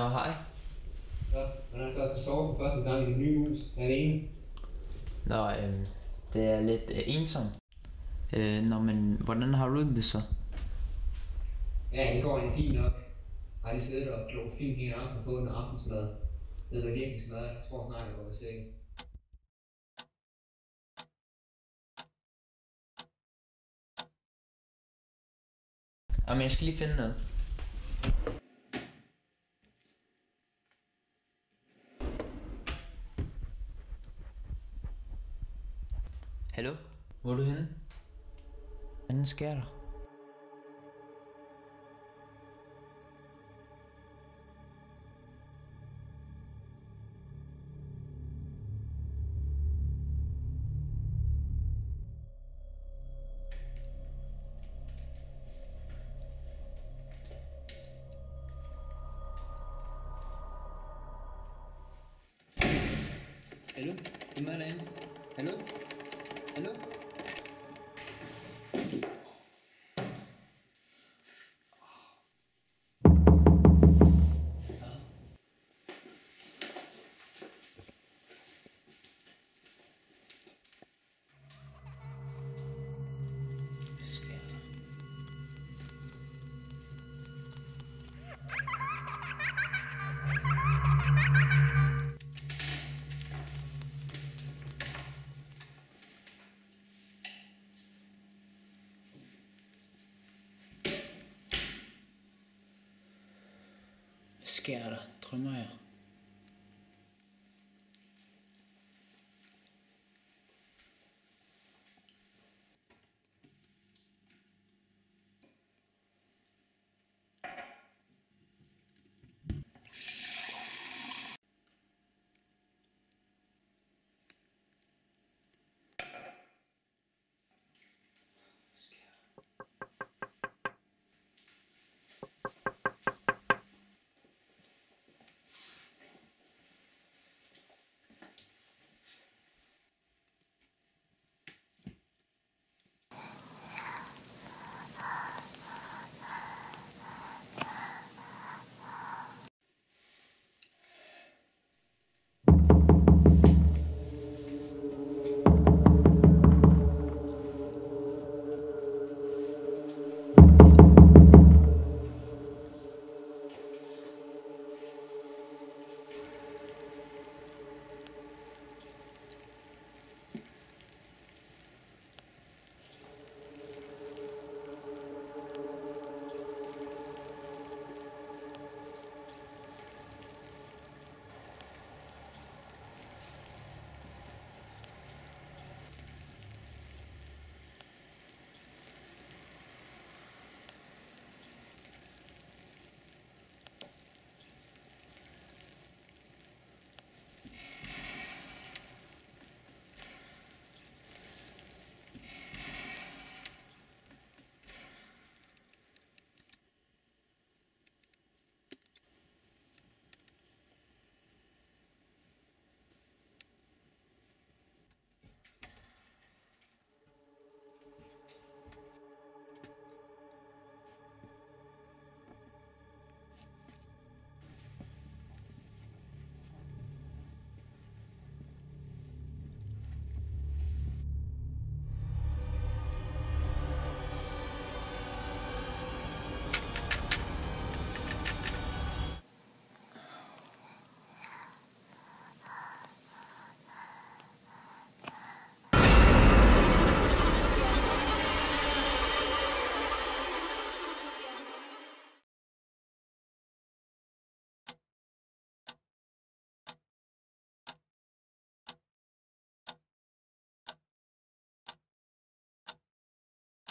hej. Så, hvordan så at sove for første gang i det nye hus alene? Nå, øh, det er lidt øh, ensomt. Øh, nå, men hvordan har du det så? Ja, det går en fint nok. Har lige siddet og klogt fint en aften på en aftensmad. Det er virkelig smad. Jeg tror snart, jeg går i seng. Jamen, jeg skal lige finde noget. Hallo? Hvor er du henne? Hvad sker der? Hallo? Det er mig derinde. Hallo? Alo? Sker der? Drømmer jeg?